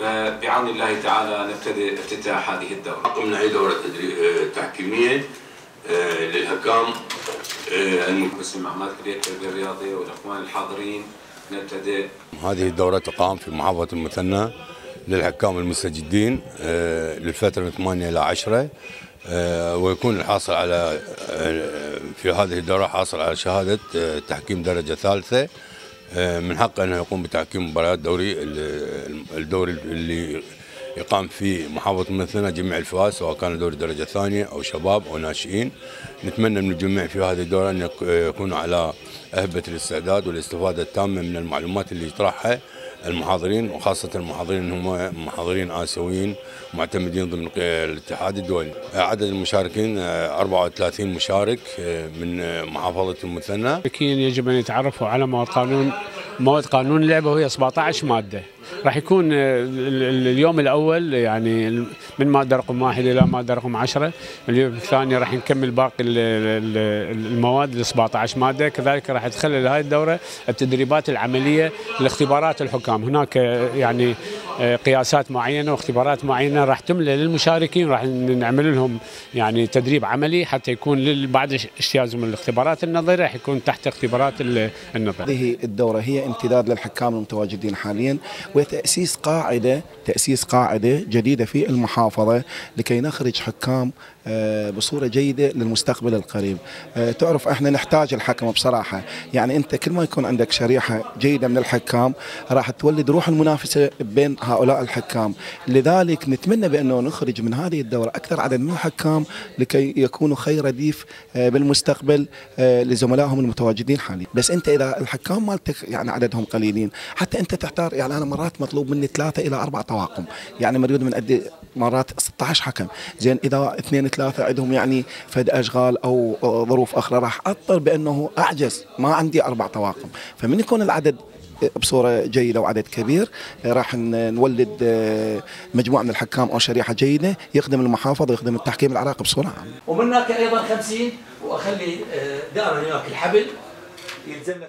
فبعون الله تعالى نبتدئ افتتاح هذه الدورة. من هي دورة تدري- تحكيمية آه، للحكام آه، باسم عماد كلية التربية الرياضية والإخوان الحاضرين. نبتدئ. هذه الدورة تقام في محافظة المثنى للحكام المستجدين آه، للفترة من 8 إلى 10 آه، ويكون الحاصل على آه، في هذه الدورة حاصل على شهادة آه، تحكيم درجة ثالثة. آه، من حقه أنه يقوم بتحكيم مباريات دوري ال- الدوري اللي يقام في محافظة المثنى جميع الفئات سواء كان دوري درجة ثانية أو شباب أو ناشئين. نتمنى من الجميع في هذه الدورة أن يك- يكونوا على أهبة الاستعداد والاستفادة التامة من المعلومات اللي يطرحها المحاضرين وخاصة المحاضرين هم محاضرين آسيويين معتمدين ضمن الاتحاد الدولي. عدد المشاركين آه، 34 مشارك آه، من آه، محافظة المثنى يجب أن يتعرفوا على مواد قانون مواد قانون اللعبة وهي 17 مادة. راح يكون آه، ال- ال- اليوم الأول يعني من مادة رقم واحد إلى مادة رقم 10 اليوم الثاني راح نكمل باقي ال- ال- المواد ال 17 مادة. كذلك راح تخلل هذه الدورة التدريبات العملية لاختبارات الحكام. هناك آه، يعني قياسات معينة واختبارات معينة راح تملى للمشاركين راح نعمل لهم يعني تدريب عملي حتى يكون بعد اجتيازهم الاختبارات النظرية راح يكون تحت اختبارات ال- النظر هذه الدورة هي امتداد للحكام المتواجدين حاليا وتأسيس قاعدة تأسيس قاعدة جديدة في المحافظة لكي نخرج حكام آه، بصورة جيدة للمستقبل القريب. آه، تعرف إحنا نحتاج الحكم بصراحة. يعني انت كل ما يكون عندك شريحة جيدة من الحكام راح تولد روح المنافسة بين هؤلاء الحكام. لذلك نتمنى بأنه نخرج من هذه الدورة أكثر عدد من الحكام لكي يكونوا خير رديف آه، بالمستقبل لزملائهم المتواجدين حاليا. بس انت إذا الحكام مالتك يعني عددهم قليلين حتى انت تحتار يعني أنا مرات مطلوب مني ثلاثة إلى أربع طواقم. يعني مريض من قد مرات 16 حكم. زين إذا اثنين ثلاثة عندهم يعني فد أشغال أو ظروف أخرى. راح أضطر بأنه أعجز. ما عندي أربع طواقم. فمن يكون العدد بصورة جيدة وعدد كبير راح نولد آه، مجموعة من الحكام أو شريحة جيدة يخدم المحافظة ويخدم التحكيم العراقي بصورة عامة. ومن هناك أيضا 50 وأخلي آه، دائما هناك الحبل يلزمنا